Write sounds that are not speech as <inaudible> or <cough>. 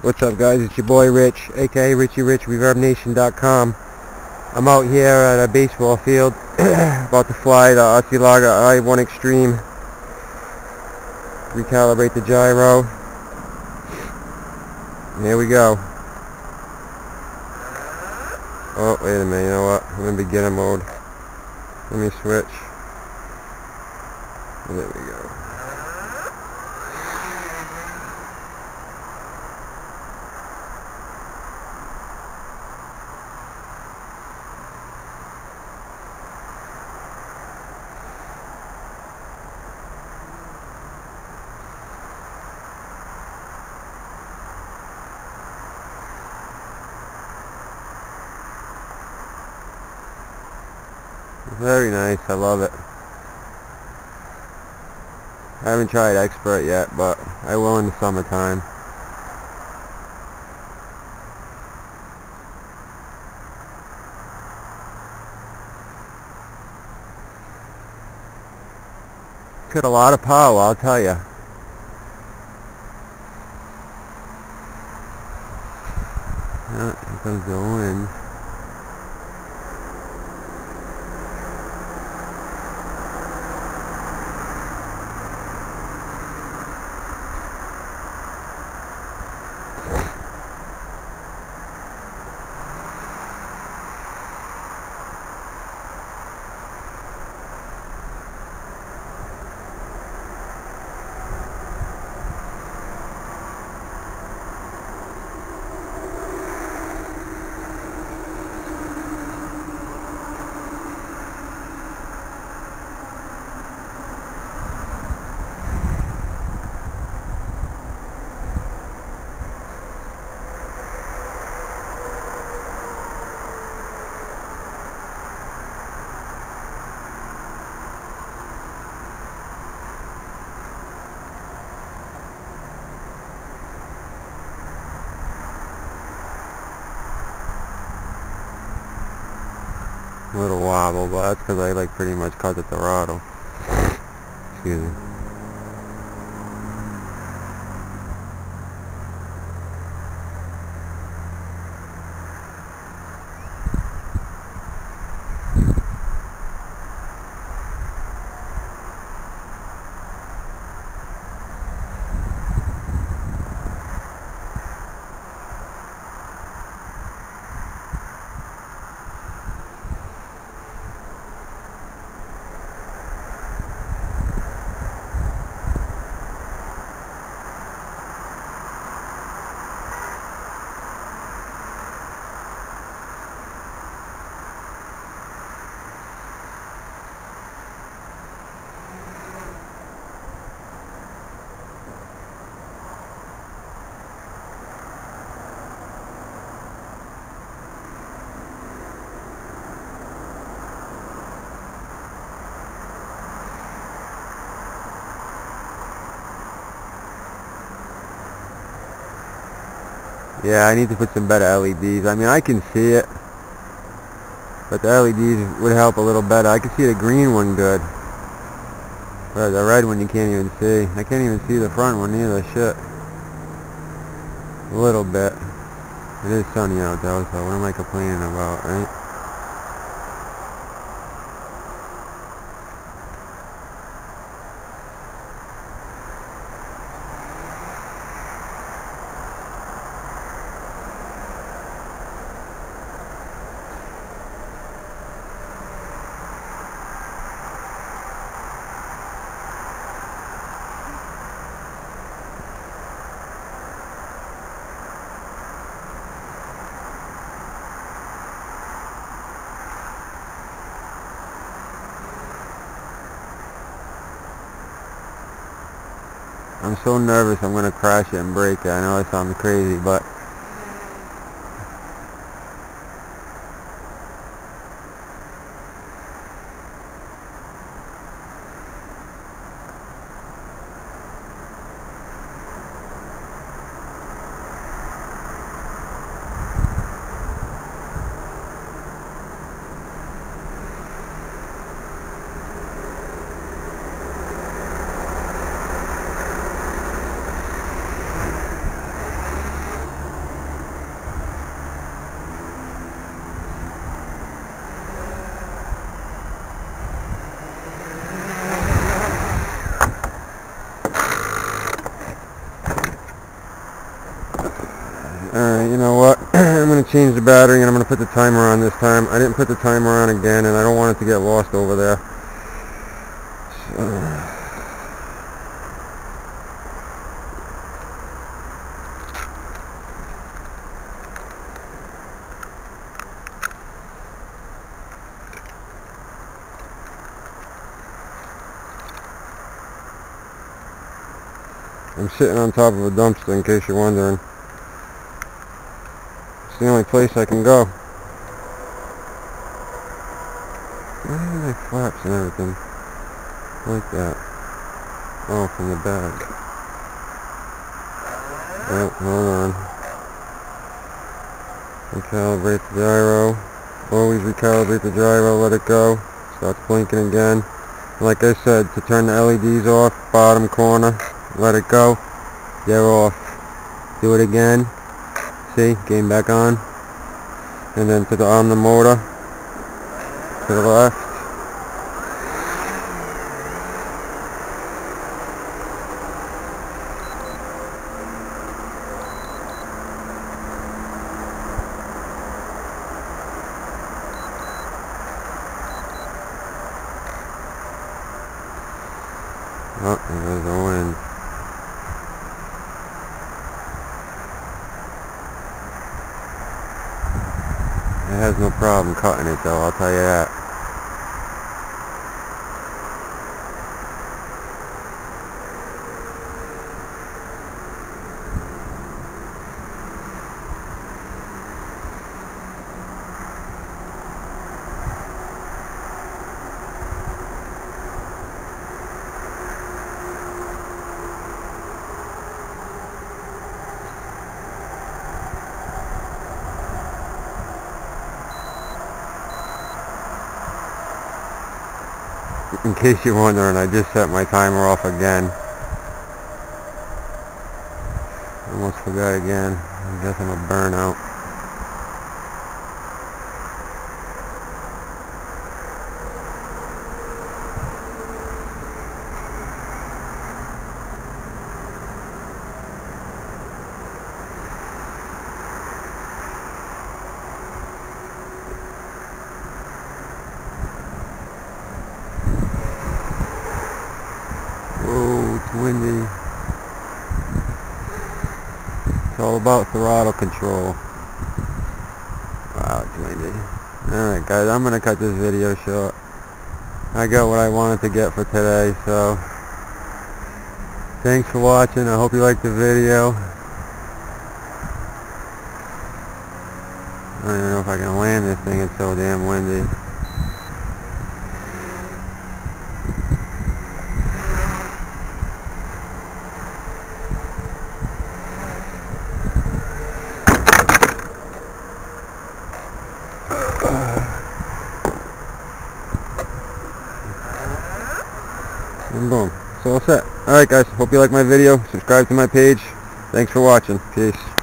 What's up guys, it's your boy Rich, aka Richie Rich, ReverbNation.com. I'm out here at a baseball field, <clears throat> about to fly the RC Logger I-1 Extreme. Recalibrate the gyro. And here we go. Oh, wait a minute, you know what? I'm in beginner mode. Let me switch. There we go. Very nice, I love it. I haven't tried Expert yet, but I will in the summertime. Got a lot of power, I'll tell you. Yeah, here comes the wind. Little wobble, but that's because I like pretty much cut the throttle. Excuse me. Yeah, I need to put some better LEDs. I mean, I can see it. But the LEDs would help a little better. I can see the green one good. But the red one you can't even see. I can't even see the front one either. Shit. A little bit. It is sunny out though, so what am I complaining about, right? I'm so nervous I'm going to crash it and break it. I know I sound crazy, but you know what? <clears throat> I'm going to change the battery and I'm going to put the timer on this time. I didn't put the timer on again and I don't want it to get lost over there. So. I'm sitting on top of a dumpster in case you're wondering. It's the only place I can go. Why are my flaps and everything like that? Oh, from the back. Oh, hold on. Recalibrate the gyro. Always recalibrate the gyro, let it go. Starts blinking again. Like I said, to turn the LEDs off, bottom corner, let it go, they're off. Do it again, see, game back on, and then to the on the motor, to the left, Oh, there goes the. It has no problem cutting it though, I'll tell you that. In case you're wondering, I just set my timer off again. Almost forgot again. I guess I'm a burnout. it's windy. It's all about throttle control. Wow, it's windy. Alright guys, I'm going to cut this video short. I got what I wanted to get for today, so thanks for watching. I hope you liked the video. I don't even know if I can land this thing, it's so damn windy. And boom. So all set. Alright guys, hope you like my video. Subscribe to my page. Thanks for watching. Peace.